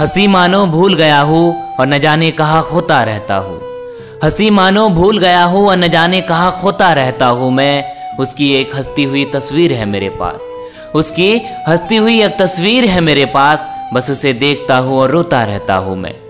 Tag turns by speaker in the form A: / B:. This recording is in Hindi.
A: हँसी मानो भूल गया हूँ और न जाने कहा खोता रहता हूँ। हँसी मानो भूल गया हूँ और न जाने कहा खोता रहता हूँ मैं। उसकी एक हंसती हुई तस्वीर है मेरे पास। उसकी हंसती हुई एक तस्वीर है मेरे पास। बस उसे देखता हूँ और रोता रहता हूँ मैं।